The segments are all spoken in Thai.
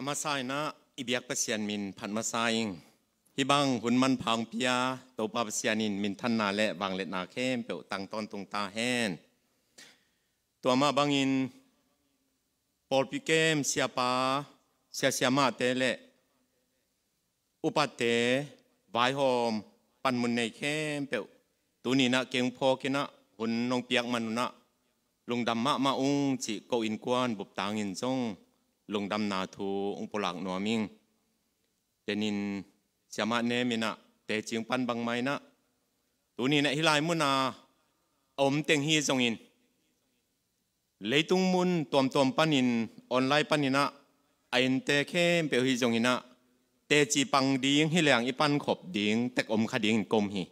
อามาไซนะอิเบียกเปเซียนมินพันมาไซงฮิบังหุนมันพังเปียตัวปาเปเซียนินมินทันนาและบางเล็ดนาเข้มเปียวตังตอนตรงตาแห้นตัวมาบางอินปอลปิเกมเสียปาเสียเสียมาเตเลอุปเตไวหอมปันมุนในเข้มเปียวตัวนี้นะเก่งพอกินะหุนนองเปียกมันนะลงดำมะมาอุ้งจิโกอินกวนบุบตางอินจง ลงดำนาทูองปลักนัวมิงเดนินสมาเนมินะแต่จิงปันบังไม้นะตัวนี้นะฮิลายมุนาอมเต็งฮีจงอินเลยตุงมุนตวมตวมปันินออนไลน์ปันินะไอเนเตเข้มเปียวฮีจงอินะเตจีปังดิงฮิเลียงอีปันขบดิงแต่อมขดิงกลมฮี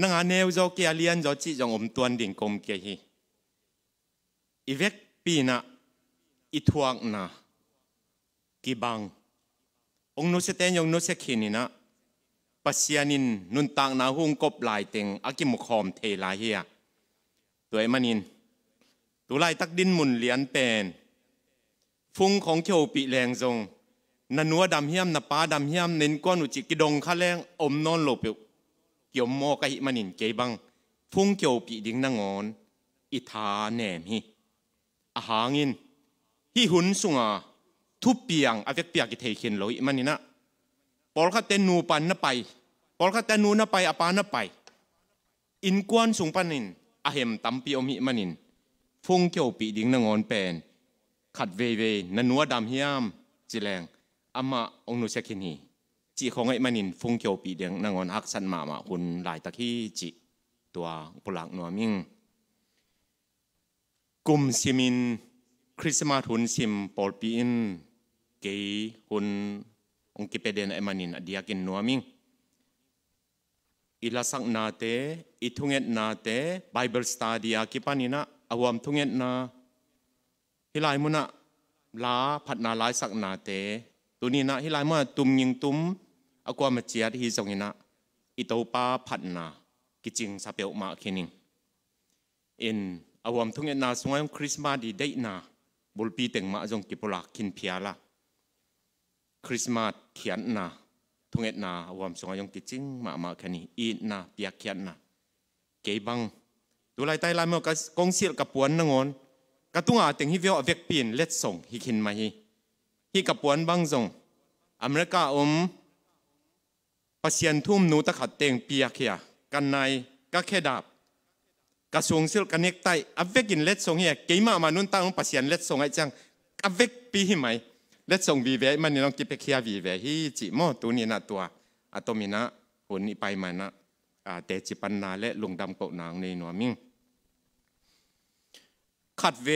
นังอาเนวจอเกียเลียนจอจีจงอมตวนดิงกลมเกียฮีอีเวกปีนะ อิทวกนะกีบังองนุสเตนยงนุสขินินะปัสยานินนุนตังนาหุงกบลายเต็งอากิมุคอมเทลาเฮียตัวไอมันินตัวลายตักดินมุนเลียนเป็นฟุงของเขียวปีแรงทรงนันัวดำเฮียมนป้าดำเฮียมเน้นก้อนอุจิกิดงข้าแรงอมนอนหลบอยู่เกี่ยวมอกะหิมันินเกยบังฟุงเขียวปีดิ่งนางอนอิทาแหนมฮิอาหางิน hi hun sunga thu piang avek pia ki thei khin loi manina pol kha ten nu pan na pai pol kha ten nu na pai apa na pai in kwan sung panin a hem tampi omi manin phung kyo pi ding na ngon pen khat ve ve na nuwa dam hiam chileng ama ong nu sekhin hi chi khong ai manin phung kyo pi ding na ngon hak san ma ma hun lai ta khi chi tua pulak nuwa ming kum simin คริสต์มาสหุนซิมปอลปีอินเกยหุนองกิเปเดนเอมานินอดียกินนัวมิงอิลาสักนาเตอิทุงเอ็ดนาเตไบเบิลสตาดีอากิปานินะอวมทุงเอ็ดนาฮิลายมุนะลาพัดนาลายสักนาเตตัวนี้นะฮิลายมุนะตุมยิงตุมอากวามาเจียดฮิจงินะอิโตปาพัดนากิจิงซาเปียวมาคินิงอินอวมทุงเอ็ดนาสงยคริสต์มาสดีได้นา บุลปีเต็งมาจงกิปลากินเพียละคริสต์มาสเขียนนาทุงเอ็ดนาวามสงยงกิจิงมามาแค่นี้อีนาเปียกเขียนนาเก็บังดูไล่ไต่ไล่มากกงเสียกับปวนนงอนกระตุ้งอาเต็งฮิเวลเวกปีนเล็ดส่งฮิคินมาฮิฮิกับปวนบังจงอเมริกาอมปัสยันทุ่มนูตะขัดเต็งเปียกเขียกันในก็แค่ดาบ กระทรวงสิลกันเนกไตอเวกินเล็ดส่งเฮียเกี่ยมามานุนตั้งปัสยันเล็ดส่งไอจังอเวกปีหิไหมเล็ดส่งวีเวมันนี่น้องกิเปเคียวีเวฮีจิโมตัวนี้นะตัวอะตมินะหุ่นนี่ไปมานะอาเตจิปันนาและลุงดำเกาหนังในหนัวมิงขัดเว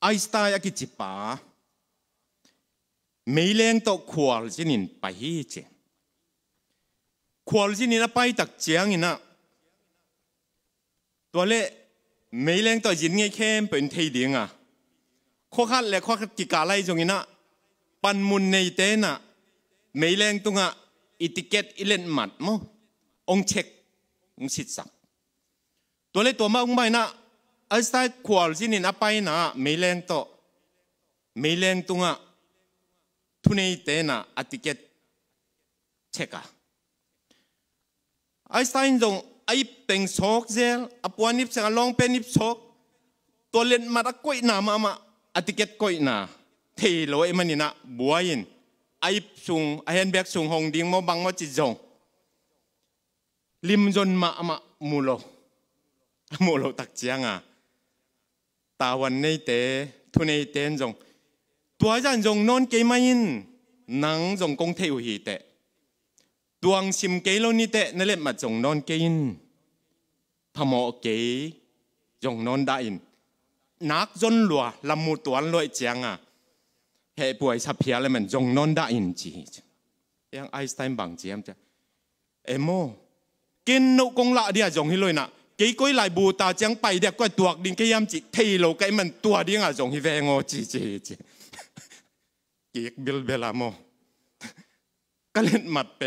ไอสไตล์กิจิปาไม่เลี้ยงตกควอลจินินไปฮีเจควอลจินินไปตักเจียงอินะ ตัวเล่ไม่เลี้ยงตัวยินไงเข้มเป็นทีเดียงอะข้อขัดและข้อขัดกิกาไลจงอินะปันมุนในเตน่ะไม่เลี้ยงตรงอะอิติเกตอิเลนหมัดมั้งองเช็คองสิทธิ์สักตัวเล่ตัวมาองไม่นะไอ้สไตล์ควอลสินินอไปนะไม่เลี้ยงตัวไม่เลี้ยงตรงอะทุนในเตน่ะอิติเกตเช็คอะไอ้สไตล์จง ไอ้เป็งโชกเซลอปวานิบเสงลองเป็นนิบโชกตัวเล่นมาตะก้อยนามามาอติเกตก้อยนาเทโลเอมันนี่นะบัวยินไอ้สุงไอ้เห็นแบกสุงหงดิ่งมบังมาจิจงลิมจนมามามูโลมูโลตักเจียงอะตาวันในเตทุนในเตนจงตัวจันจงนอนเกยมายินนังจ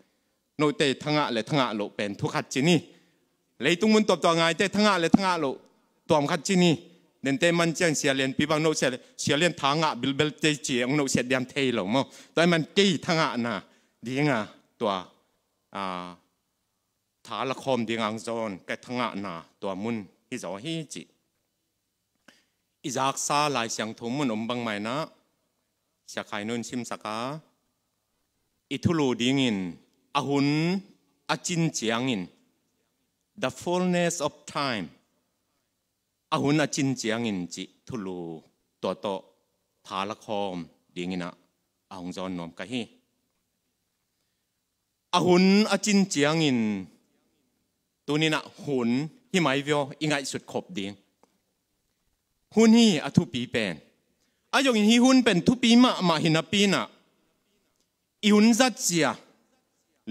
โมกินนุกงละเดียจงฮิลอยนะกี่ก้อยไหลบูตาจังไปเตทโลกไอมันตัวเดียงอะเลยจังตวงดิงกะยามอากอยลายมุนาตัวดิงกะยามจีเป็นกิยาดิงอาจงฮิจอยงนกงละดิงฮิเปียวมาเกยจิบิลเบลฮิเจอุเตนาวเตตัวนินหุ่นจัดน่ะโนตียดิ่งนะหุ่นจังกักยังไงสุนเกียเกียดิ่งนะเกยทลางนะเกยนุนตางนะสุงะกะทลางนะตัวอเกนนวมฮิซอยโนเตทั้งะโลเป็นทุกขัดจินี่เลยตุ้งมันตัวตัวไงเตทั้งะเลยทั้งะโลตัวมขัดจินี่เดินเตมันเจียงเสียเลียนปีบังโนเสียเสียเลียนทางะบิลเบลเตจียงโนเสียเดียมเทหลงมั้งแต่มันเกยทั้งะนะดิ่งะตัวอ่าถาละคมดิ่งอังโซนแกทั้งะนะตัวมุนฮิซอฮิจิอีจากซาลายเสียงทุมมุนอมบังไม่นะเสียขายนุนชิมสกาอิทุลูดิ่งิน อาหุนอาจินเจียงิน the fullness of time อาหุนอาจินเจียงินจิทุลูตัวโตถาละคมดิ่งินะอาหงจอนนอมกะฮีอาหุนอาจิน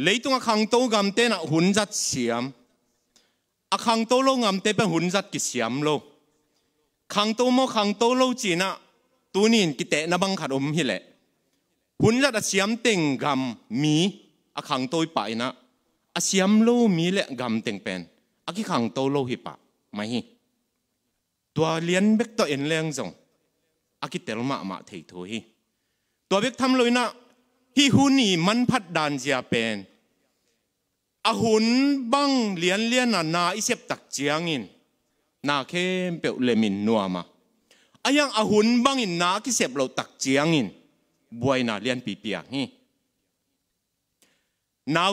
เจียต้องไงสุดขบดิ่งหุนฮีอาทุปีเป็นอายงฮีหุนเป็นทุปีมามเตรงขังโตกำเตนหุ่นจัดเสียมอาขังโตโลกำเตเป็นหุ่นจัดกิเสียมโลขังโตโมขังโตโลจีนะตัวนี้กิเตะนะบังขัดอมฮิเละหุ่นจัดเสียมเต็งกำมีอาขังโตไปนะอเสียมโลมีเละกำเต็งเป็นอากิขังโตโลฮิปะไม่ฮิตัวเลียนเบกตัวเอ็นแรงจงอากิเตลมามาเทยโทฮีตัวเบกทำเลยนะฮิฮุนีมันพัดดานเจียเป็น อาหุนบังเลียนเลียนนานาอิเสบตักเจียงินนาเข้มเปลเลมินนัวมาอายังอาหุนบังอินนาคิเสบเราตักเจียงินบวยนาเลียนปีเปียฮีหนาว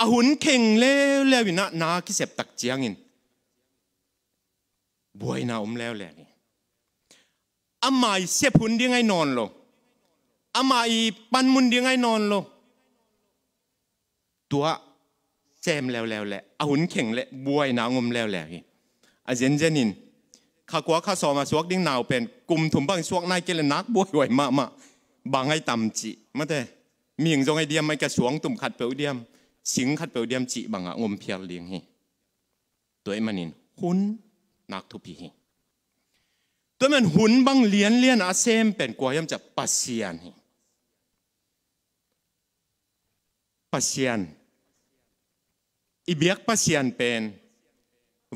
อาหุนตุงเลยตัวเป็นหนาวตลกิจีนะตัวเป็นนุงตลกดานาฮิมอคีนาวเลวปายเฮียก็บางจงนิเวตดหิวนุงตลกตัวมันอะอาหุนอาสวดดิ้งหุนอะอาสวกโลนาวเป็นนุงตลกอาสวกดิ้งหุนางสวกเจียงลุงดามินตัวนี้ยองนาวอาสวกดิ้งหุนอาสวกนาวนี่อาเพียงตัวมาบังอินอาหุนเข่งเล้วแล้วนะนาคิเสบตักเจียงอินบวยนาอมแล้วแหละนี่อามาเสพหุนดีไงนอนโลอามาปันมุนดีไงนอนโลตัวแจมแล้วแล้วแหละอาหุนเข่งเละบวยนางมแล้วแหละนี่อาเจนเจนินข้ากว่าข้าสอมาสวกดิ้งหนาวเป็นกลุ่มถุมบังสวกนายเกลนักบวยไหวมามาบางให้ต่ำจิมาแต่มีอย่างจงไอเดียมไม่กระสวงตุ่มขัดเปลวเดียม สิงขัดเปลวเดียมจีบังอะงมเพียรเลียงฮีตัวไอ้มันนินหุนนักทุพีฮีตัวมันหุนบังเลียนเลียนอาเซมเป็นกว่ายมจะปัสเซียนฮีปัสเซียนอีเบียกปัสเซียนเป็น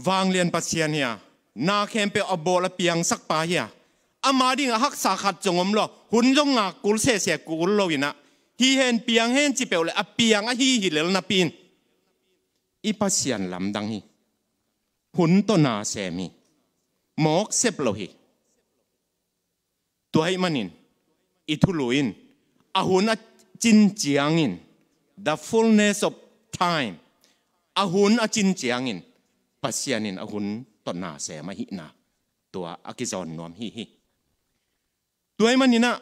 วางเลียนปัสเซียนเฮียนาเคมเปอโบละเปียงสักปาเฮียอามาดิ่งหักสาขัดจงอมโลหุนจงงากุลเสเสกุลโลวินะ ฮีเห็นเปียงเห็นจีเปลเลยอเปียงอะฮีหิเลลนาปีนอีปัสยันลำดังฮีหุ่นตัวนาเซมีหมอกเซปโลฮีตัวให้มันินอิทุลุอินอาหุนอจินเจียงอิน the fullness of time อาหุนอจินเจียงอินปัสยันินอาหุนตัวนาเซมาหินาตัวอากิจอนนวมฮีฮีตัวให้มันนี่นะ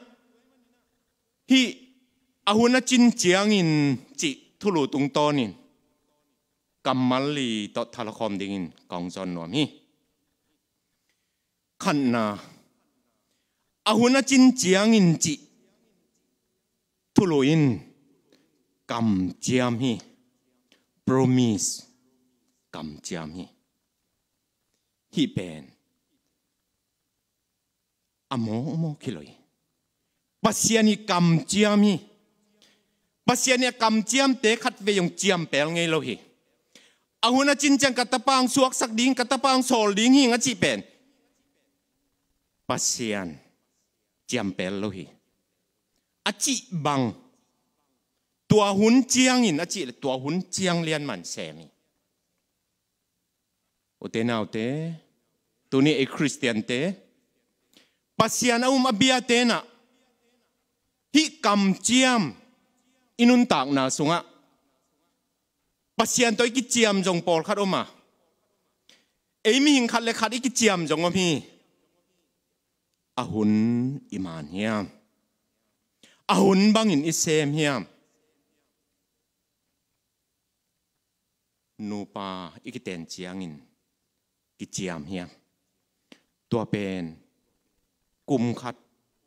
ฮี อาหุนจินเจียงอินจิทุลุตุงตอนินกัมมัลลีตอทาลคอมดิงินกองจอนนวมีขันนาอาหุนจินเจียงอินจิทุลุอินกัมเจียมฮี promise กัมเจียมฮีฮีเป็นอโมโมคิลอยปัสยานิกัมเจียมี สยานี่กำเจียมเตะขัดเวงเจียมเปลงไงโลหิอาหุนจินจังกัตปังสวกสักดิ้งกัตปังโซลดิ้งหิงอจิเป็ อีนุนตาโอเตตัวนี้ไอคริสเตียนเตปัสยานาอุมาเบียเตนะฮิกนุนตากนาสุงะปัสยานตัวอีกเจียมจงปอลคัดออกมาเอ้มีหิงคัดเลยคัดอีกเจียมจงว่าพี่อาหุนอิมานเฮียมอาหุนบังอินอิเซมเฮียมนูปาอีกเตนเจียงอินกิจียมเฮียมตัวเป็นกลุ่มขัด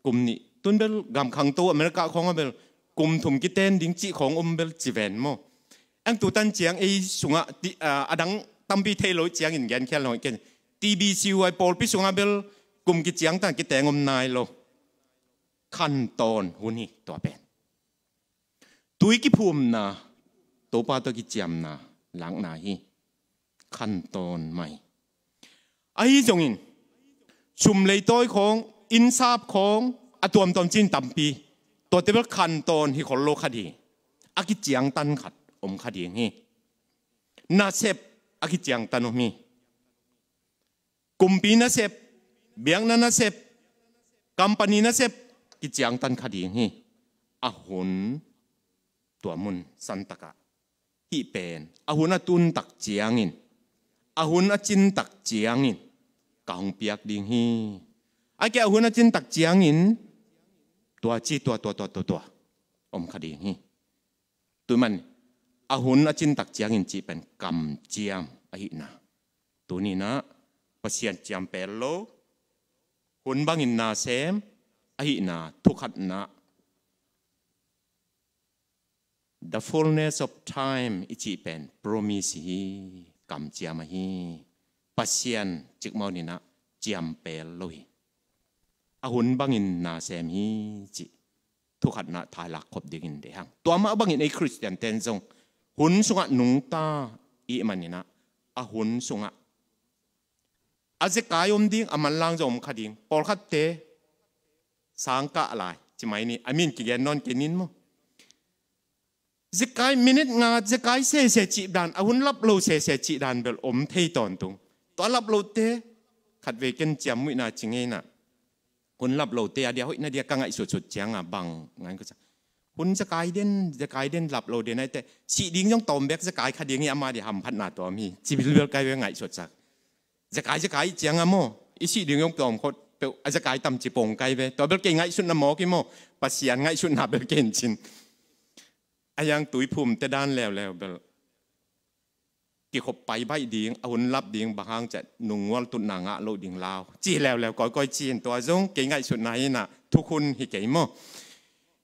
กลุ่มนี้ตุนเบลกำขังตัวอเมริกาของเบลก กลุ่มถุมกิเตนดิ้งจีของอมเบลจีเวนโมอังตัวตันเจียงไอสุงะอ่าดังตั้มปีเทโลเจียงอินแกนแค่ลอยกันทีบีซีไวปอลพิสุงะเบลกลุ่มกิเจียงตั้งกิแตงอมนายโลขั้นตอนหุนนี่ตัวเป็นตุยกิภูมินะตัวปาตัวกิเจียมนะหลังนาฮีขั้นตอนใหม่ไอ้จงอินชุมเลยต้อยของอินซาบของอตวมตอนจินตัมปี ตัวเตเบลขั้นตอนที่คนโลคดีอากิเจียงตันขัดอมคดีนี่นาเซบอากิเจียงตันมีกุมปีนาเซบเบียงนานาเซบกัมปานีนาเซบกิเจียงตันคดีนี่อาหุนตัวมุนสันตกะฮีเป็นอาหุนอตุนตักเจียงอินอาหุนอจินตักเจียงอินกางเปียกดิงฮีไอ้แกอาหุนอจินตักเจียงอิน ตัวจีตัวตัวตัวตัวตัวอมคดีฮีตัวมันอาหุนอาจินตักเจียงอินจีเป็นกำเจียมไอ้นะตัวนี้นะภาษาเจียมเปลโลหุนบางอินนาเซมไอ้นะทุกขัดนะ the fullness of time อิจิเป็น promise ฮีกำเจียมฮีปัสยนจิกมอนี่นะเจียมเปลโล อาหุนบังอินนาเซมีจิทุกขณะทายลักขบดิ่งเดียงตัวมาบังอินไอคริสเตียนเตนซงหุนสุงะนุงตาอีมันนี่นะอาหุนสุงะอาจจะกายอมดิ่งอามันลางจอมขัดิ่งปอลขัดเตสังกะอะไรจิไหมนี่อามินกี่แยนนอนกินินมั้งจิกายมินิทงาจิกายเสเสจิดานอาหุนรับโลเสเสจิดานเบลอมเทยตอนตรงตัวรับโลเตขัดเวกันจำมุนาจิงเงนะ คนรับเราเตียเดียวเฮ้ยนาเดียกังไอสุดสุดเจียงอะบังงั้นก็จะคนณสกายเด่นสกายเด่นหลับเราเดียนแต่สีดิ้งย่องตอมแบกสกายขัดเดียงี้อามาเดียทำพัฒนาตัวมีจีบิตเลือกกายเป็นไงสุดสักสกายสกายเจียงอะโมอีสีดิ้งย่องตอมเขาเปอาสกายต่ำจีปงไกไปตัวเบลเก่งไงสุดน้ำหมอกี่โมปัสยานไงสุดหนาเบลเก่งชินอายังตุยพุ่มแต่ด้านแล้วแล้วเบล กีขบไปใบดีงอุนรับดีงบางจะนุ่งวลตุนนางะโลดิงลาวจีแล้วแล้วก้อยก้อยจีนตัวจงเก่งไงสุดไหนน่ะทุกคนฮิเก่งมั้ง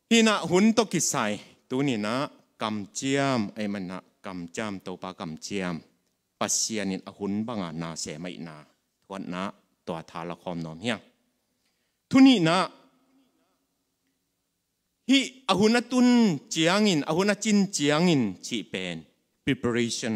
ฮีน่ะหุ่นตกิใส่ตัวนี้นะกำเจียมไอ้มันนะกำเจียมตัวปลากำเจียมปัสเซียนินอหุ่นบางานาเสไม่นาทวันนะตัวทาละครนอมเฮียงทุนี้นะฮีอหุนตุนเจียงินอหุนจินเจียงินจีเป็น preparation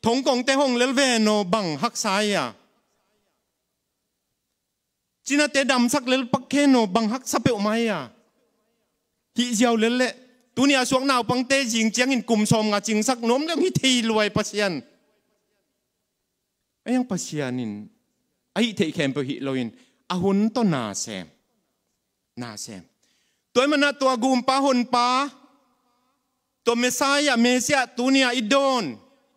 อทีจะโอทีโปรเฟสร์เสียเปียงว่ามีกุมบังจะสอดเพียแล้วกุมตูลตัมปีโปรเฟตเตกำสังเตตัวเมสายาตัวเยซูสวกดีจิก preparation มั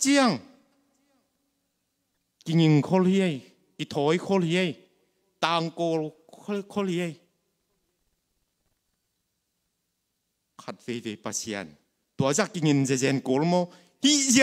เจียงกิงิงโคเลียกิถอยโคเลียตางโกโคเลียขัดเวเวปัสยันตัวจากกิงินเจเจนโกลโมฮิเจี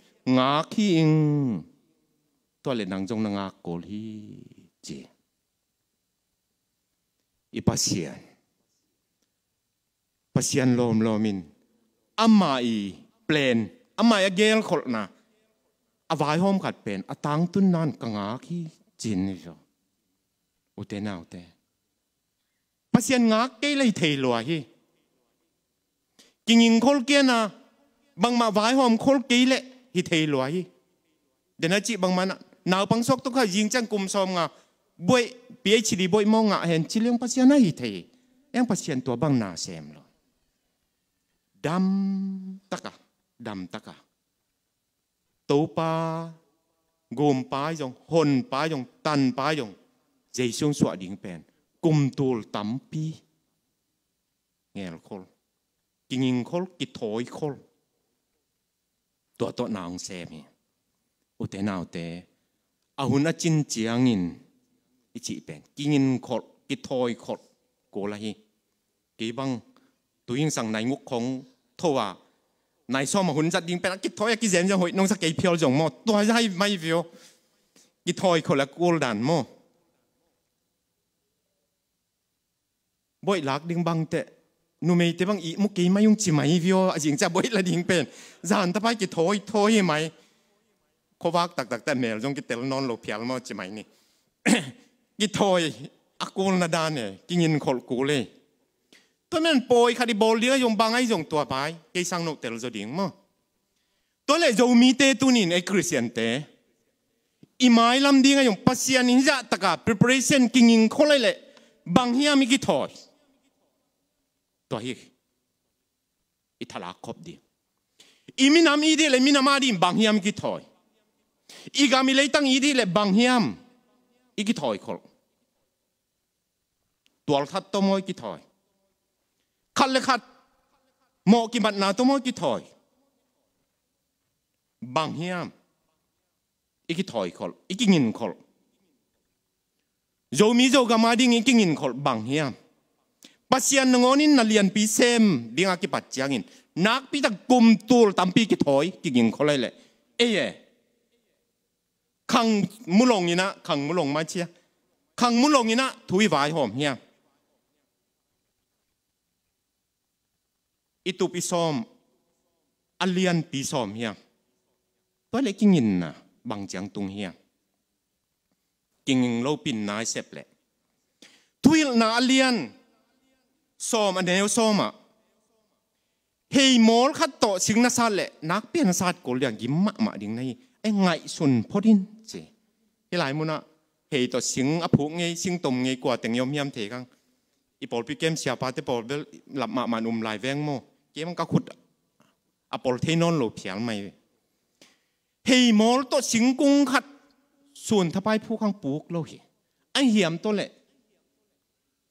มซอมงาบวยปีไอชิดีบวยมองงาเห็นชิเลียงปัสยานาฮิเทยังปัสยานตัวบางนาเซมเล ยดำตะกะดำตะกะตูปากมปายงหนปายงตันปายงใจช่วงสวดดิงเป็นกุมตูลตัมปีเงี้ยคอลกิงคอลกิถอยคอล ตัวตัวนางเซมีอุเตนาวเตอาหุนจินเจียงินอิจิเป็นกิงินขดกิทอยขดโกลาฮีกีบังตัวยิงสั่งในงุกของทว่าในซ้อมหุ่นจัดยิงเป็นกิทอยกิเซนจะหอยน้องสักกี่เพียวจงมอตัวให้ไม่เพียวกิทอยคนละกูลดันมอบ่อยลักดิงบังเต นูไม่แต่บางอีมุกี้ไม่ยุ่งจีไม่วิวจริงจะบ่อยละดิ่งเป็นจานตะไปกี่ถอยถอยไหมขวักตักตักแต่เมลจงกิเตลนอนโลเพียลมาจีไม่นี่กี่ถอยอากูลนาดานเนี่ยกินยินขลกูเลยตัวนั้นปอยคดีบอลเลี้ยยงบางไอ้ยงตัวไปกี่สังนกเตลจะดิ่งมั้งตัวเลยจะมีเตตุนินไอ้คริสเตียนเตอีไม้ลำดิ่งไอ้ยงปัสยานินจะตะกา preparation กินยินขลเลยบางเฮียมีกี่ถอย ตัวฮีอิทาลาคบดีอีมินามอีดีเลยมินามาดีบางฮิมกิทอยอีกามิเลยตั้งอีดีเลยบางฮิมอีกิทอยคอลตัวทัดตัวมอยกิทอยขัดเลยขัดหมอกิบัดนาตัวมอยกิทอยบางฮิมอีกิทอยคอลอีกิงินคอโจมีโจกามาดิงอีกิงินคอบางฮิม pasian nangonin na lian pi sem, dinga ki pat changin nak pi tak kum tul tampi ki thoi, ki ngin kholai le. E ye. Khang mulong ina, khang mulong ma chia. Khang mulong ina, thui vai hom hia. Itu pi som. Alian pi som hia. To le ki ngin na, bang chang tung hia. King lo pin nai sep le. Thui na alian สอมอันเดียวสอมอะเฮียมอลขัดโตสิงนัสาเลนักเปียนศาสตร์กอลยังยิ้มมะมาดิ่งในไอ้ไงสุนพอดินเจที่หลายมุนะเฮียตัวสิงอภูงไงสิงตมไงกว่าแต่งยมยำเถกังอีปอลพี่เกมเสียปาเตปอลเบลหลับมามันอุ้มลายแวงโมเกมก็ขุดอปอลเทนอนโลเพียงไม่เฮียมอลตัวสิงกุ้งขัดส่วนทบายผู้ข้างปุกโลหิไอเหียมตัวเละ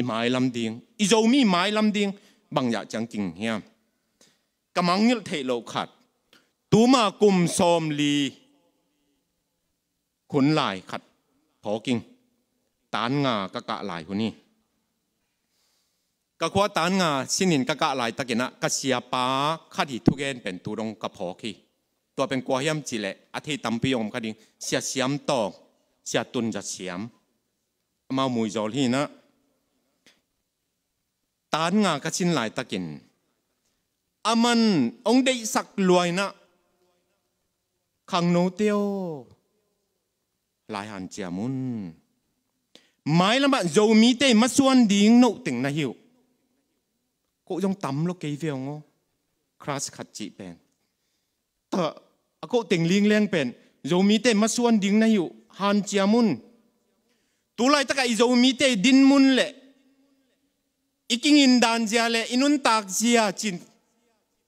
อะน่าเสียนะอุเตนาอุเตตัวนินฮิคริสต์มายปัสยานินฮิลุงดัมโบลอามาตะปังโซลดิงหุนตัมปีลากิงิงคอลไลเล่โจมีทุ่มเตบางอย่างจังกิงิงเฮียอีไม้ลำดิงอีโจมีไม้ลำดิงบางอย่างจังจริงเฮียกำมังยิลเทโลขัดตูมากุมซมลีขุนลายขัดพอกิงตานงากะกะลายคนนี้ก็ควาตานงาสินินกะกะลายตะกินะกะเสียป้าขัดีทุเกนเป็นตูรงกะพอกีตัวเป็นกัวเฮียมจิเลอาทิตัมปีอมคดีเสียเสียมตอกเสียตุนจะเสียมมามุยจอลีนะ ตานงากะชินหลายตะกินอามันองได้สักรวยนะขังโนเตียวหลายหันเจียมุนไม่ละมาโจมีเตมาส่วนดิ่งโนติงนะฮิวก็ยังตำโลกเกยวียงอคราสขัดจีเป็นแต่ก็ติงลิงเลี้ยงเป็นโจมีเตมาส่วนดิ่งนะฮิวหันเจียมุนตุลายตะกายโจมีเตดินมุนเละอีกิงอินดานเจียเละ อินุนตากเจียจิน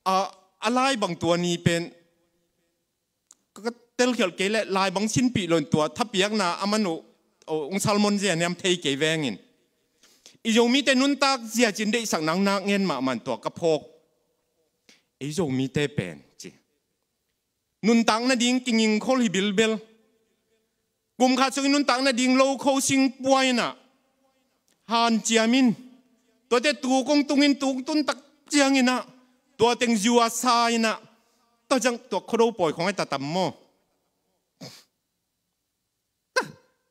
อ่าอะไรบางตัวนี้เป็นก็เตลเขียวเกลลายบางชิ้นปีลนตัวถ้าเปียกนาอามันโอ้องซาลมอนเจียเนี่ยเทเกแต่นุนตากเจียจินได้สักนังนักเงินมามันตัวกระโพกอีโยมีแต่เป็นจีนุนตังนาดิงกิงยิงโคลิบิลเบลกุมขาดสุนุนตังนาดิงโลโคซิงป่วยน่ะฮันเจียมินตัวเด็ตูกงตุงินตุงตุนตักเจียงินะตัวเต็งยูอาซายนะตัวจังตัวโครปอยของไอ้ตาตัมโม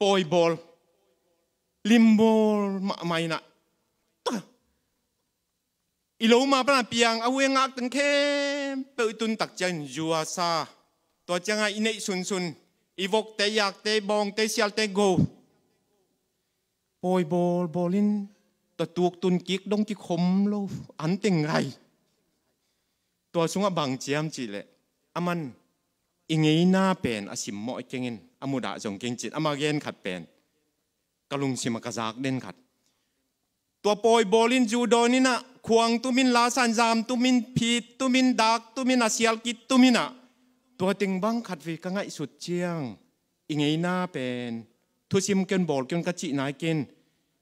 ปอยบอลลิมบอลมาไม่นะอีโลมาปนาเปียงเอาเวงักตังเข้มเปิดตุนตักจันยูอาซาตัวจังไงอินเนซุนซุนอีวกเตยักเตบองเตเซียลเตโกปอยบอลบอลิน ตัวตุกตุนกิกดงกิคมโลอันเต็งไรตัวสงบังเจียมจีเลอามันอิงยน่าเป็นอาสิมมอเก่งินอามุดาจงเก่งจิตอามาเกนขัดเป็นกะลุงสิมกะจากเด่นขัดตัวปอยบอลินจูโดนี่นะควงตุมินลาสันจามตุมินพีตุมินดักตุมินอาเซียลกิตตุมินะตัวติงบังขัดวีกังไอสุดเจียงอิงยน่าเป็นทุสิมเกินบอลเกินกะจินายเกิน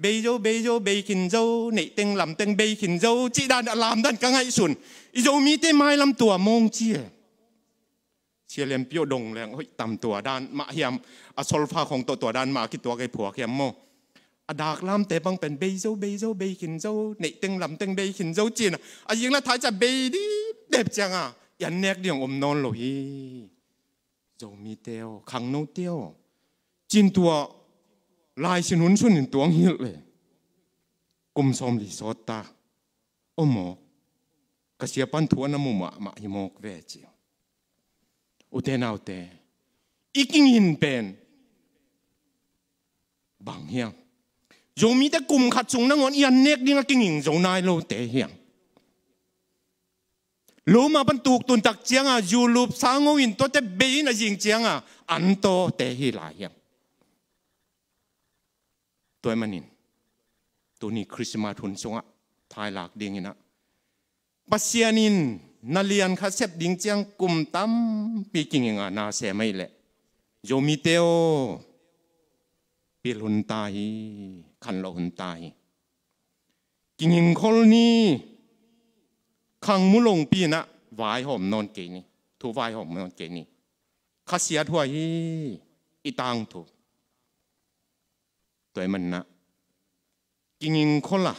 โจมีเตียวขังโนเตียวจินตัวลายสนุนสุนตัวหิลเลยกุมซอมลิสอตาโอโมกเสียปันทัวน้ำมุมะมาหิโมกเวจิอุเตนเอาเตอีกิงหินเป็นบางเฮียงโยมีแต่กลุ่ มขัดสงนังอนยันเนกดิ้งกิงหิงโจนายโลเตเฮียงรู้มาบรรทุกตุนตักเจียงอะยูรูปสางวินตัวแต่เบยนะยิงเจียงอะอันโตัวมันนินตัวนี้คริสต์มาทุนสงะทายหลักดิ้งนะปัสเซียนินนาเลียนข้าเสพดิ้งเจียงกุมตั้มปีกิงงานาเสไม่เละโยมิเตโอปีลุนตายขันโลหุนตายกิงงคนนี้ขังมุลงปีนะวายหอมนอนเกนี่ถูวายหอมนอนเกนี่ข้าเสียถวยอีตังถู ตัวมันนะกิงงคนละ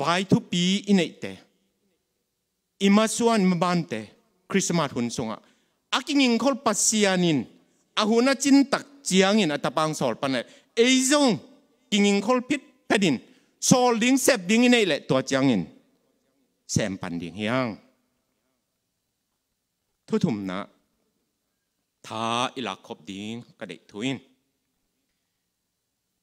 วายทุปีอินเอเตอิมาส่วนมาบันเตคริสต์มาสหุ่นสงะอากิงิงคอลปัสเซียนินอาหุนจินตักเจียงินอัตปังสอลปันเอเอซงกิงิงคอลพิษแผ่นดินสอลดิงเซบดิงในเละตัวเจียงินแซมปันดิงเฮียงทุทุมนะท้าอิลักคบดิงกระเดกทุิน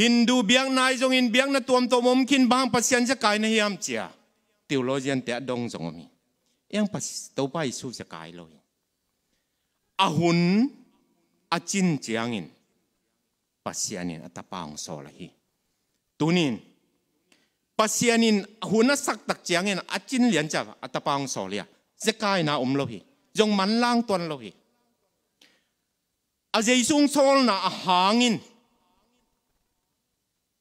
งคอลตุนอาหุนจริงเป็ดเป็ดได้จิจางอินองสอลีปอลคัเต้นเจสุบาหังอันจะกายนะเฮียมเลยตุ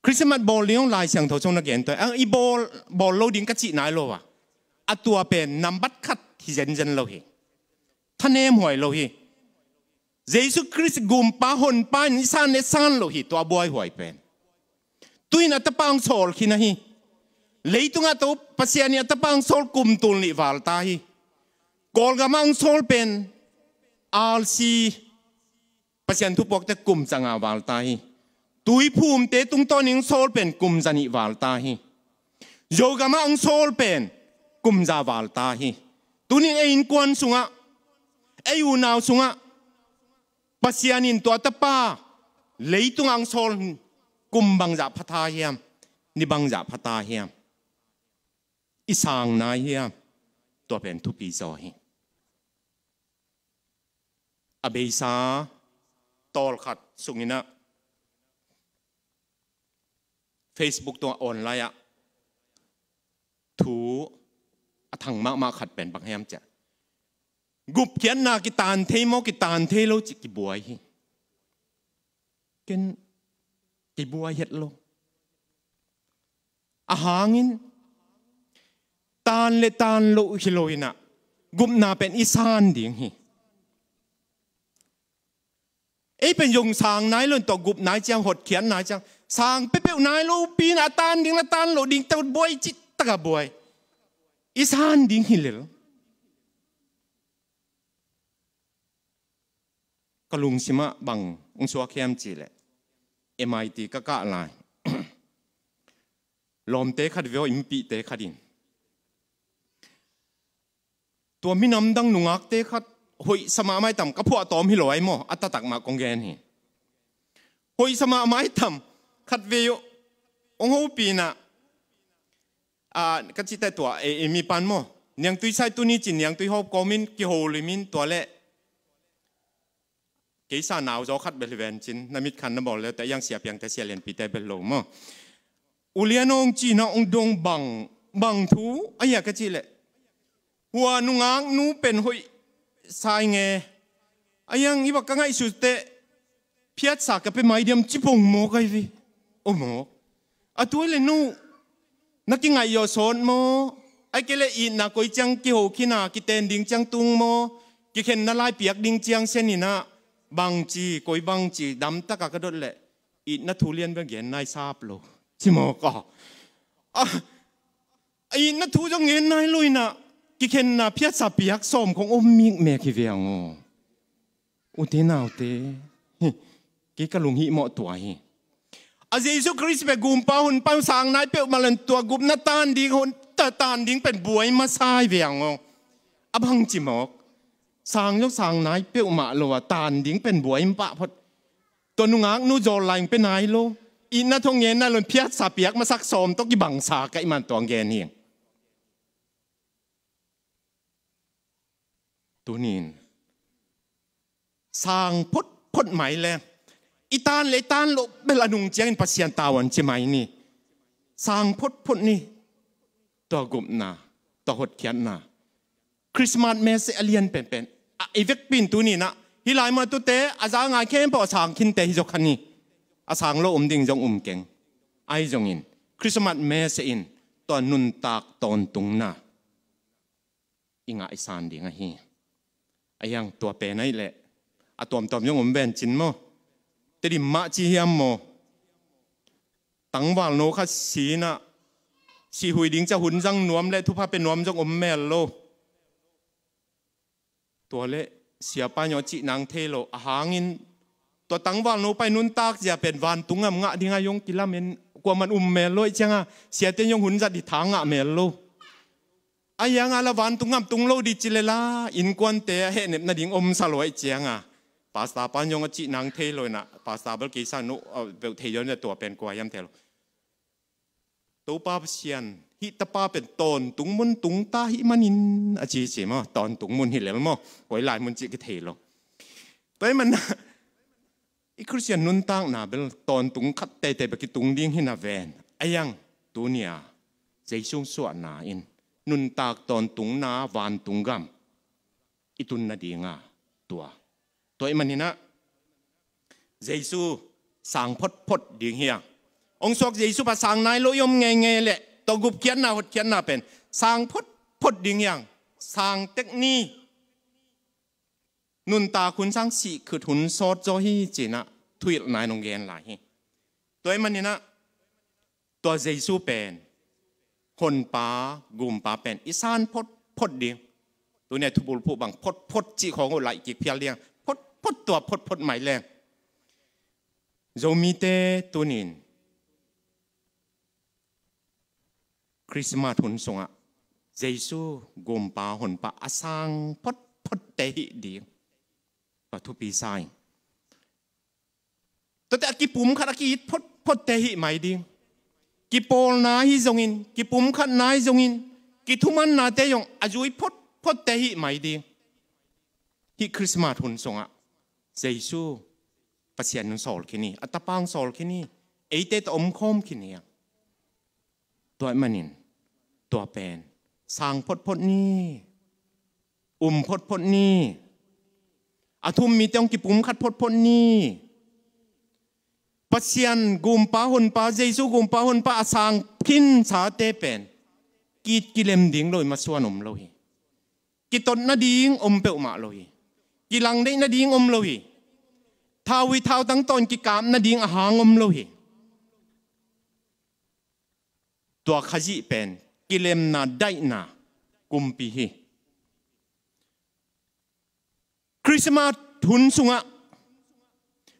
ตปางโซลฮีตุนินปัสยันินหุนสักตักเจียงอินอาจินเลียนจับอัตปางโซเลียจะกายนะอมโลฮีจงมันล่างตัวโลฮีอาเจซุงโตุงมีแค่เปลเตฮนแค่ดิ้งตันแค่ดิ้งงุมแค่ดิ้งอังโซเลียตัวนี้คริสต์มาสเมสอินซงปอยบอลเลบอลโลเตคริสต์มาสเมสฮิลอยจองอเลียนตัวเนวส้มเลกุกอินเนวกิปันลดงาฮีตัวตะปาอุมมีเข้มเปลเตนกิสเซโลอินนุนตากตอนตุงนางะนาดิงฮีจีอาอุมเตนมอตัวตะปาอุมเตนกิเซโลวานุนตากตัวอินคริสต์มาสเมสฮีอีคริสต์มาสเมสดิงตักตักเป็นตัวฮีปอยบอลเลบอลโลเตกิสักาฮีโอเตนาวเตเลยตุงบัวอุมคริสเตียนทุ่มมีเตกามีปีเตโอปอยบอลเลบอลโลเป็นคริสต์มาสที่โลฮีคริสต์มาสบอลเลี้ยงลายเสียงทงนักเรียนตัวอีบอลบอลโลดิ้งกัจจินายโลวะอัตัวเป็นนำบัตรคัดที่เจนเจนโลฮีท่านเอมหวยโลฮีเยซูคริสต์กุมปาหนปานิสานเนสานโลฮีตัวบอยหวยเป็นตุยนัตปังโซลขีนะฮีเลยตุงอัตุปัสยานีอัตปังโซลกุมตุลนิวาลตาฮีกอลกามังโซลเป็นอาลซีปัสยันทุปกตะกุมจังอาวาลตาฮีตุยภูมิเตตุงตอนิงโซลเป็นกุมจันิวาลตาฮีโยกามังโซลเป็นกุมจาวาลตาฮีตุนิเอินกวนสุงะเอยูนาวสุงะปัสยานินตัวตะป้าเลยตุงอังโซลกุมบังจาพัทาเฮียมนิบังจาพัทาเฮียมอิสางนายเฮียมตัวเป็นทุปีจอฮีอเบซาตอลขัดสุงินะ Facebook ตัวออนไลน์อะถูอทังมากมาขัดเป็นบางแฮมจะกุบเขียนนากิตานเทมกิตานเทโลจิกิบวยกินกิบวยเฮ็ดโลอาหางินตานเลตานโลฮิโลอินะกุมนาเป็นอิสานดิ่งฮี เอ้เป็นยงสางนายลุ่นตัวกุบนายจังหดเขียนนายจังสางเป๊ะๆนายโลปีนาตานดิ่งละตานโลดิ่งตะบวยจิตตะกบวยอิสานดิ่งฮิเลลกลุงสิมะบังองสัวเข้มจีเลยเอ็มไอทีก็กะลายลมเตะขัดเวลอิมปีเตะขัดินตัวมินำดังนุงักเตะขัด หอยสมาไม่ต่ำก็พวกตอมฮิโลไอโมอัตตักมากงเกนฮีหอยสมาไม่ต่ำขัดเวลองหูปีน่ะอ่าก็จิตตัวเอมีปันโมเนียงตุยใช้ตัวนี้จินเนียงตุยหอบกอมินกิโฮลิมินตัวเละกี่สาหนาวจะขัดเบลเวนจินนามิดคันนบอกแล้วแต่ยังเสียเพียงแต่เสียเลียนปีแต่เบลโลมอุเลียนองจีนองดงบังบังทูอายะก็จีเลยหัวนุงางนูเป็นหอย สายเงอายังอีบักง่ายสุดเตะพียรสักกับเป็นไม้เดียมจิปงโมกันวิโอ้โมอะตัวเลยนูนักกิงไงยอสอนโมไอ้เกลอีนักกุยจังกิโหกินากิเตนดิงจังตุงโม กิเข็นนาลายเปียกดิจังเซนินะบางจียระโดดเลยอีนัทุเรียนเป็นเงี้ยนายทราบโลจิโมก็อะไอ้นัทุจงเงี้ยนายลุยนะกิเข็นนาเพียสับเปียกสมของอมมิกแม่กิเวียงอุเทนาวเตกิกะลุงหิเหมาะตัวหิอาเยซูคริสต์ไปกุมปาหุนปาสางนายเปียวมาเลนตัวกุมนาตานดิงหุนตาตานดิงเป็นบวยมาซายเวียงออบังจิมอกสางยกสางนายเปียวมาโลวตานดิงเป็นบวยปะพดตัวนุงักนูโจลายเป็นนายโลอินนาทงเงินน่าลนเพียสาเปียกมาสักสมต้องกิบังสาไกมันตัวเงินเฮียง ตัวนี้สร้างพดพดไหมแล้วอีตานเลยตานโลเบลานุงเจียงปัสยานตาวันใช่ไหมนี่สร้างพดพดนี่ตัวกุมนาตัวหดเขียนนาคริสต์มาสเมสเอเลียนเป็นเป็นอีเวกปินตัวนี้นะฮิลายมาตัวเตะอาจารย์งานเข้มปอสางคินเตะฮิจคันนี้อาสางโลอมดิงจงอุมเก่งไอจงอินคริสต์มาสเมสอินตอนนุนตากตอนตุงนาอิงไอซานดีงะฮี ไอยังตัวเป็นไอแหละอะตอมตอมยงอมเบนจินโมแต่ดิมาจีฮิมโมตั้งวางโนคัสสีนะสีหุยดิงจะหุนจังนวมและทุพภาเป็นนวมจงอมแม่โลตัวเละเสียป้านยจินางเทโลหางินตัวตั้งวางโนไปนุนตากจะเป็นวันตุงงะดิงายงกิลาเมนกว่ามันอุ้มแม่โลจังอะเสียเตียงหุ่นจะดิทางอะแม่โล อายังอาละวันตุงงำตุงโลดิจิเลลาอินกวนเตะเห็นนาดิงอมสลวยเจียงอะภาษาปัญญงจินางเทโลนะภาษาเบลกิสานุเบลเทยอนจะตัวเป็นกวายำเทโลตัวป้าเชียนฮิตป้าเป็นตนตุงมุนตุงตาฮิมันินอาจีสิมอตอนตุงมุนฮิเลมอหวยลายมุนจิกเทโลตัวมันอีคริสเตียนนุนตั้งนาเบลตอนตุงคัดเตเตบกิตุงดิ้งฮินาเวนอายังตัวเนียใจช่วงสวนาอิน นุนตากตอนตุงนาวันตุงกัมอิตุนนาดีงาตัวตัวมันนี่นะเยซูสั่งพดพดดิ่งเฮียองค์สวกเยซูภาษาไหนโลยมเงเงแหละตัวกุบเขียนนาหดเขียนนาเป็นสั่งพดพดดิ่งยังสั่งเทคนิคนุนตาคุณสังสีคือทุนโซดโจฮีจีนะทุยนายนงเกนหลายตัวมันนี่นะตัวเยซูเป็น คนป้ากลุ่มป้าเป็นอีสานพดพดเดิ่งตัวเนี่ยทุบุลผู้บังพดพดจีของไหลกิกเพียเลียงพดพดตัวพดพดหมายแรงโจมีเตตัวนินคริสต์มาสหุนสงะเยซูกลุ่มป้าหนป้าอาสังพดพดเตหิดีปทุปีไซตัวแต่กิปุ่มขัดกิพดพดเตหิไม่ดี กิโปลนาฮิจงอินกิปุ่มขัดนายจงอินกิทุมันนาเตยงอาจุยพดพดเตหิไม่ดีฮิคริสต์มาสหุนสงะเยซูปัสยานุสอลคินีอัตปังสอลคินีเอเตตอมคอมคินีตัวมันนินตัวเป็นสร้างพดพดนี้อุ่มพดพดนี้อาทุมมีเตียงกิปุ่มขัดพดพดนี้ ปัสยานกุมปาหุนปาเยซูกุมปาหุนปาสางพินสาเตเป็นกีดกิเลมดิ่งเลยมาสวนอมเ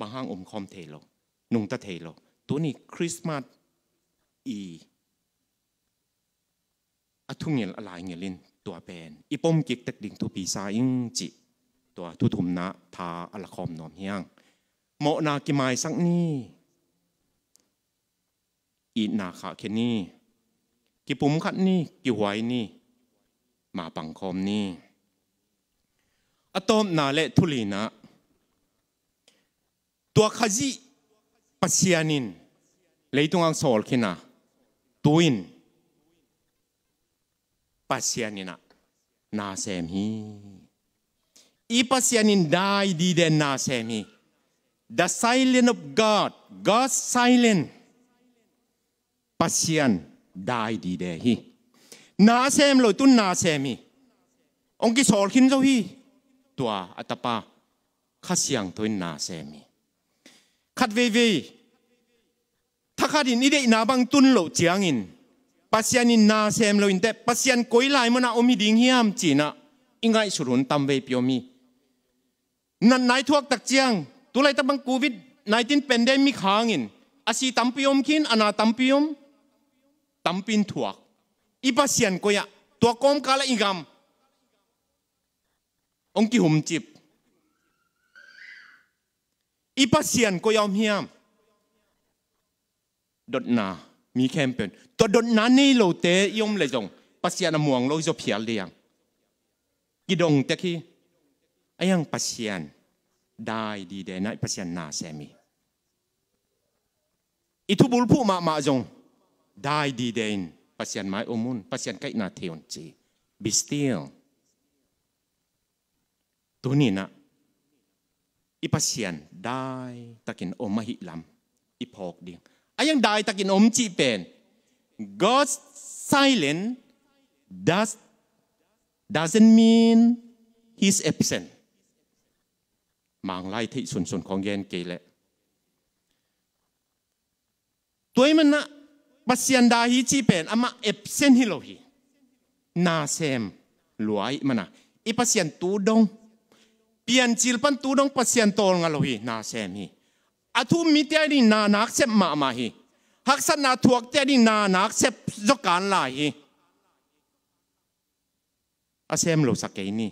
มาห้างอมคอมเทโลนุงตะเทโลตัวนี้คริสต์มาสอีอะทุ่งเงินอะไรเงียลินตัวแปนอีปมกิกตักดิ่งทุปีซายิงจิตัวทุทุมนะทาอลคอมนอมเฮียงเหมาะนากิมายสักนี่อีนาขาเคนี่กิปุ่มขัดนี่กิไว้นี่มาปังคอมนี่อะตอมนาเละทุลีนะ ตัวขจิปัสยานินเลยตรงอังโซลขินะตุวินปัสยานินะนาเซมฮีอีปัสยานินได้ดีเดนนาเซมฮี the silence of God God's silence ปัสยานได้ดีเดฮีนาเซมเลยตุนนาเซมีองค์กิโสลขินเจ้าฮีตัวอัตปาข้าเสียงตัวนาเซมี ขัดเวเวถ้าขัดินนี่ได้นาบังตุนโลจียงอินปัสยานินนาเซมโลอินแต่ปัสยานกุยลายมันอาอมิดิงเฮียมจีนะอิงไงสุรุนตัมเวปิโอมีนั่นนายทวกตักเจียงตุไลตบังโควิด19เป็นได้มีค้างอินอาศัยตัมปิยมคินอนาตัมปิยมตัมปินทวกอีปัสยานกุยะตัวกอมกาลอิงามองค์กิหุมจิบ อีปัสยนก็ยอมเฮียมดดนามีแคมเปญตัวดดนานี่โลเตยมเลยจงปัสยนมวงโลจะเพียเลียงกิดงตะคีไอ้ยังปัสยนได้ดีเดนะปัสยนนาเซมีอิทุบุลผู้มามาจงได้ดีเดนปัสยนไม้อมุนปัสยนไก่นาเทียนจีบิสติลตัวนี้นะ อีปัสยนได้ตะกินอมมหิลำอีพอกดิ่งอายังได้ตะกินอมจีเป็น God's silent does doesn't mean he's absent มางไล่ที่ส่วนส่วนของเยนเกลเลยตัวมันนะปัสยันดาฮิจีเป็นอามา absent ฮิโลฮีนาเซมลวยมันนะอีปัสยันตูดง เปลี่ยนจิลปันตูดงปัสยันตอลงาโลฮีนาเซมีอาทุมีเตียดินานักเซบมามาฮีหักษณาทวกเตียดินานักเซบจการลายฮีอาเซมโลสักเกนี่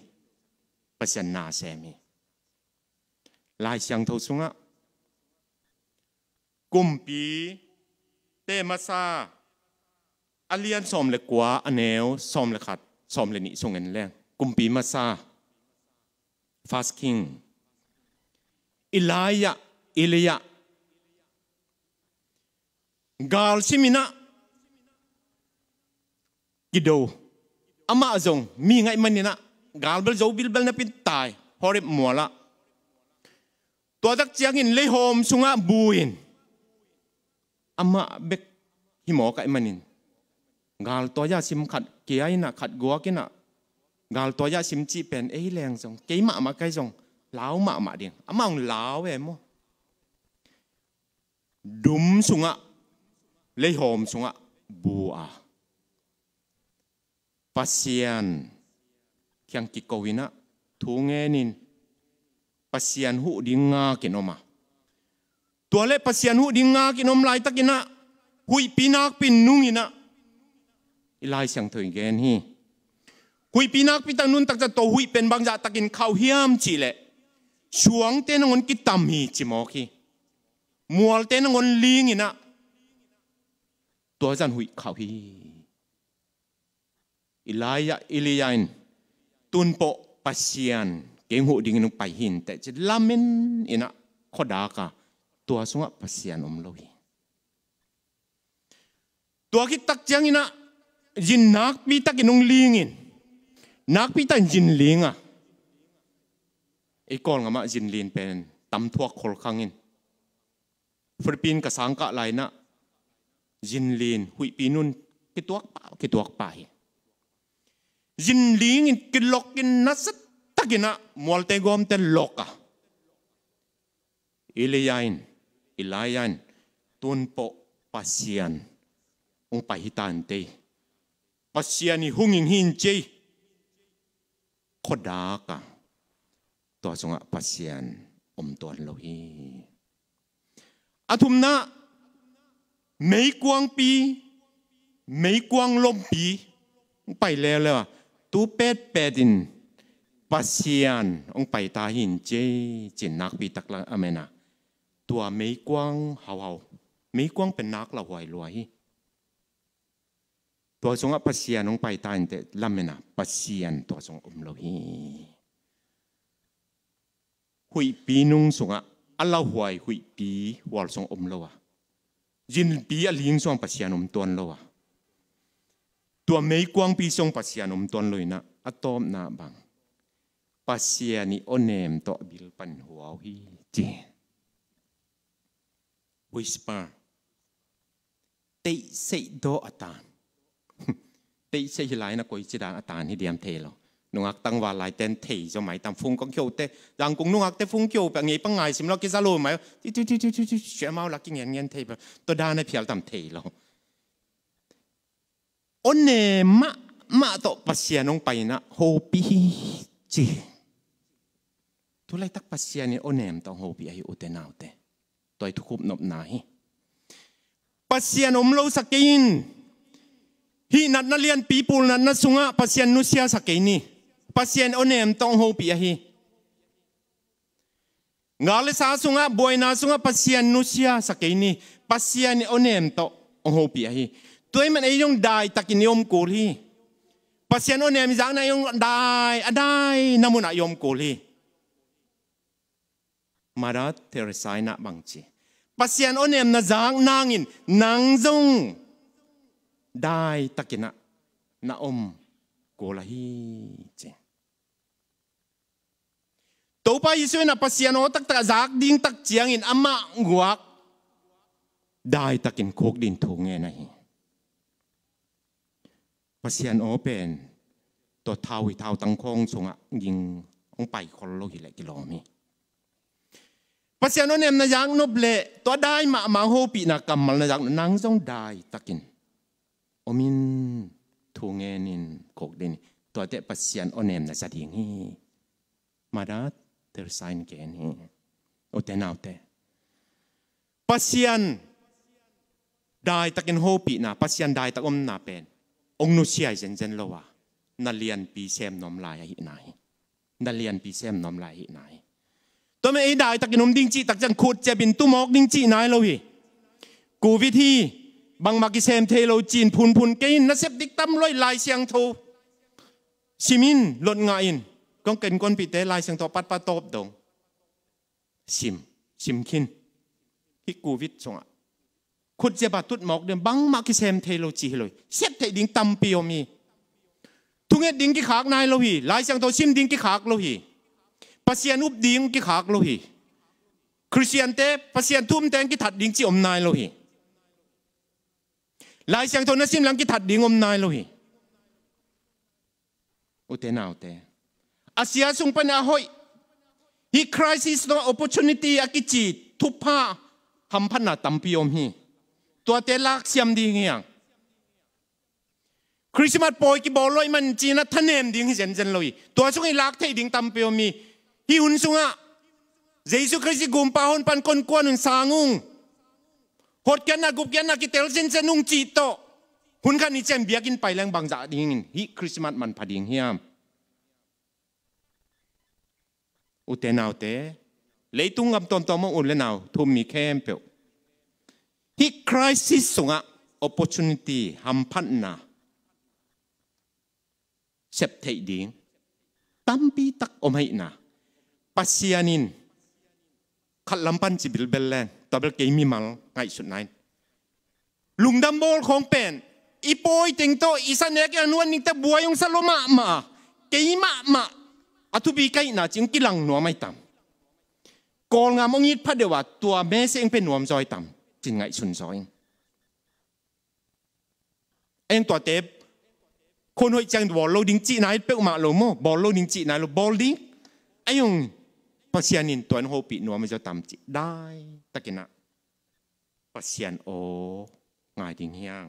ปัสยันนาเซมีลายเสียงทศงะกุมปีเตมาซาอเลียนสอมเลกัวอเนวสอมเลขัดสอมเลนิสงเงินแรงกุมปีมาซา fasting. Ilaya Ilya gal simina. Gido. ama azong, mi ngay manina gal bel zo bil bel na pin tai. Horip muala to dak chiang in sunga buin ama bek himo kai manin. Gal toya sim khat kia ina khat gua kina gal to ya sim chi pen ei leng song ke ma ma kai song lao ma ma ding. Among lao em mo. Dum sunga. Le hom sunga. Bu a pasian. Kyang ki ko wina thu nge nin. Pasian hu ding nga kinoma tua le pasian hu ding nga kinom lai takina hui pinak pin nungina ilai sang thoi gen hi. หุยปีนักปีตังนุนตักจะโตหุยเป็นบางอย่าตักินข้าวเฮียมจีเละช่วงเต้นงนกิตามีจิมอคีมัวเต้นงนลิงอินะตัวจันหุยข้าวฮีอิลายะอิลียนตุนโปปัสยันเก่งหูดิ่งนุไปหินแต่จะลามินอินะขดากาตัวสุงะปัสยันอมโลหีตัวคิตักจังอินะยินนักปีตักินงลิงอิน นักพิตันจินลิงอะไอ้ก้อนงมาจินลินเป็นตำทวกคอลคังอินฟิลิปปินส์กับสังกัดไรนะจินลินหุยปีนุนกิตัวเปล่ากิตัวไปจินลิงกินลอกกินนัสตักินะมอลเตกอมเตลอกอะอิเลยันอิลายันตุนโปปัสยันองไปฮิตันเตปัสยันนี่หุงหิน หินเจ khodaka to sunga pasian om ton lo hi athum na mei kwang pi mei kwang lom pi ไปแล้วเลยตูเป็ดเป็ดินปัสยนองไปตาหินเจจินนักปีตักละอเมนะตัวไม่กวางเฮาเฮาไม่กวางเป็นนักละหวยรวย ตัวสงอปัสยานองไปตาหินเตละเมนะปัสยานตัวสงอมโลหีหุยปีนุงสงะอัลลาหวยหุยปีวอลสงอมโลวะยินปีอลิงสงปัสยานอมตัวโลวะตัวไม่กว้างปีสงปัสยานอมตัวเลยนะอะตอมนาบัง pasia ni onem to bil pan huaw hi chi whisper ตีเสียหลายนะกอยจิดาอตานี่เดียมเทลนุ่งักตั้งว่าหลายเต้นเทยจะไหมตั้งฟงก็เขียวเต้ดังกุ้งนุ่งักเต้ฟงเขียวแบบงี้ปังไงสิมเรากิซาโลไหมที่ที่ที่ที่ที่เชื่อมาลักกิเงี้ยเงี้ยเทแบบตัวดานในเพียวตั้งเทเราอันเนมะมะตปัสยานงไปนะโฮปีจีทุเรตักปัสยานี่อันเนมต้องโฮปีไออุเตนาวเต้ตัวทุกข์นบนายปัสยานมโลสกิน Hi nat na lian people nat na sunga pasyan no siya sa onem tong ho pi ahi. Ngali sa sunga buhay na sunga pasyan no siya sa onem to ang ho pi ahi. Tuy man ay dai takin yom kuri. Pasyan onem zang na yung dai aday namuna yom kuri. Marat Teresina Bangchi. Pasyan onem na zang nangin nangzong. ได้ตะกินะนาอมโกลาฮีเจงตัวไปยิสุนับเสียโนตักตะจักดิ่งตักเจียงอินอามะงวกได้ตะกินโคกดินถูงเงนะฮีปเสียโนเป็นตัวเท้าหิเท้าตังคงสงะยิงองไปคนโลหิเลกิโลมีปเสียโนเนี่ยนะยังนบเละตัวได้มามาโฮปีนักกรรมมันนะยังนังจงได้ตะกิน อมินทวงเงินกกเดนตัวเตปัสยันอเนมนะสัตยิงฮีมาดาเตอร์ไซน์เกนฮีโอเตนาวเตปัสยันได้ตักินโฮปีนะปัสยันได้ตักอมนาเป็นองนุชัยเจนเจนโลวานาเลียนปีเซมนอมลายหินายนาเลียนปีเซมนอมลายหินายตัวไม่ได้ตักินอมดิ้งจีตักจังคุดเจบินตุมอกดิ้งจีนายโลวีกูวิธี บางมากิเซมเทโลจีนพุนพุนกินนัเซบดิกตั้มลอยลายเสียงโทชิมินลดงาอินก็เกินก้นปีเตลายเสียงโทปัดปัดตบดงชิมชิมคินที่กูวิทสงะขุดเจ็บตุดหมอกเดิมบังมากิเซมเทโลจีเลยเซบเทดิ้งตั้มปีโอมีทุกเงดิ้งกิขากนายเราฮีลายเสียงโทชิมดิ้งกิขากเราฮี pasien up ding ki khak lo hi 来乡村的新人去读零，我们来落去。有得哪有得？อาเซียส่งปนญหาห้อยฮีคริสิสโนโอกาสอากิจิทุพะหัมพันนาตัมพิอมฮีตัวเตลักเสียมดีเงี้งคริสต์มาสปอยกิบอลลอยมันจีนัทเนมดิ่งเจนเจนเลยตัวสุงไอลักเทดิ่งตัมพิอมีฮีหุนสุงะเยซูคริสต์กุมปาฮอนปันคนกวนอุนสางุง หดกันนะกุบกันนะกิเตลเซนเซนุงจีโตหุนขันนี้เจมเบียกินไปแรงบางจากดิ่งฮิคริสต์มาสมันพอดิ่งเฮียมอุเตนเอาเตเลยตุงกับตอนตอมอุ่นแล้วนาวทุ่มมีแค่เปียวฮิคริสต์สุงะโอกาสฮัมพันนาเซปเทดิ้งตั้มปีตักอมให้นะปัสยานินขัดลำปันจิบิลเบลแลน tabel ke mi mal ngai sut nai lung dam bol khong pen i poi ting to isan nek an wan ning ta buayong saloma ma ke ma ma atu bi kai na ching kilang no mai tam kol nga mong yit phat dewa tua me se eng pen nuam zoi tam chin ngai sun zoi eng tua te คนหอยจังบอลโลดิ้งจีนายเปัสยานินตัวนโฮปีนัวมันจะต่ำจิได้ตะกินะปัสยานโอง่ายถึงเฮียง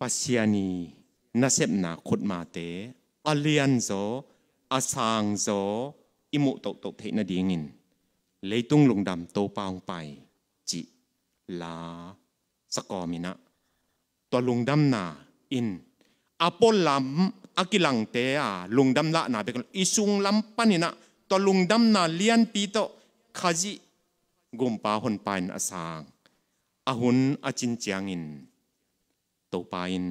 ปัสยานีนาเซบนาคดมาเตอเลียนโซอาสางโซอิมุตกตกเทนดีงินเลยตุ้งลงดำโตปองไป จิลาสกอมินะตัวลงดำนาอินอโลลัม อากิลังเตะลุงดำละนาเปกอิสุงลำปันนะตัวลุงดำนาเลียนปีโตขจิกุมปาหนปายนอาสางอาหุนอาจินจางอินตัวปายิน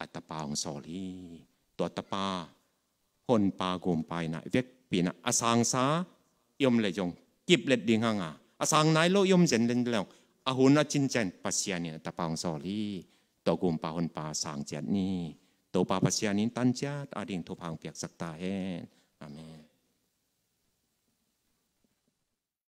อัตปาองสอลีตัวตปาหนปากุมปายนะเวกปีนะอาสางสายมเลยจงกิบเล็ดดิงหางาอาสางนายโลยมเจนเล่นแล้วอาหุนอาจินเจนปัสยานี่ตปาองสอลีตัวกุมปาหนปาสางเจนนี่ ตัวปาปัสยานินตันจัดอาดิงทุ